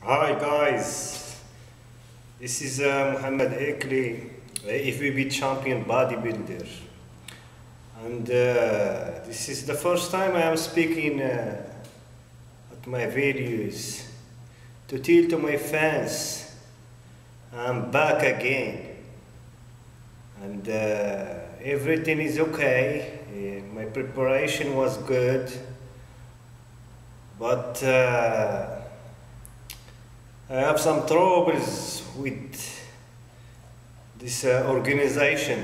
Hi guys, this is uh, Muhammad Ikli, FBB champion bodybuilder. And uh, this is the first time I am speaking uh, at my videos to tell to my fans I'm back again. And uh, everything is okay, uh, my preparation was good, but uh, I have some troubles with this uh, organization.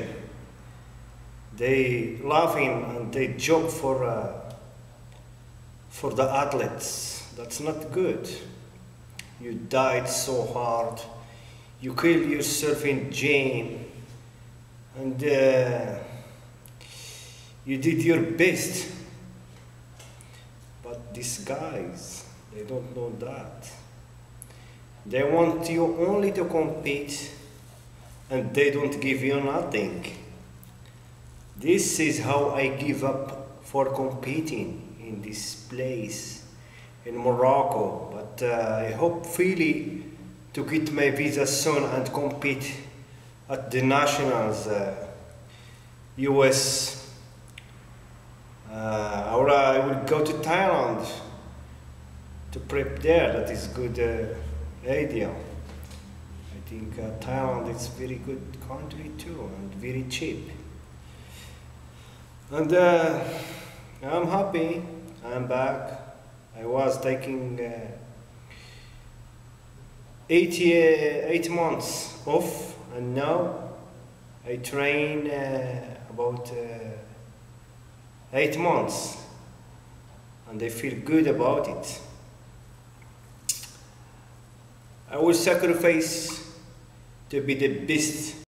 They laughing and they joke for uh, for the athletes. That's not good. You died so hard. You killed yourself in gym, and uh, you did your best. But these guys, they don't know that. They want you only to compete and they don't give you nothing. This is how I give up for competing in this place in Morocco. But uh, I hope really to get my visa soon and compete at the nationals uh, US. Uh, or I will go to Thailand to prep there. That is good. Uh. I think uh, Thailand is a very good country too and very cheap. And uh, I'm happy. I'm back. I was taking uh, eight, year, eight months off and now I train uh, about uh, eight months and I feel good about it. I will sacrifice to be the best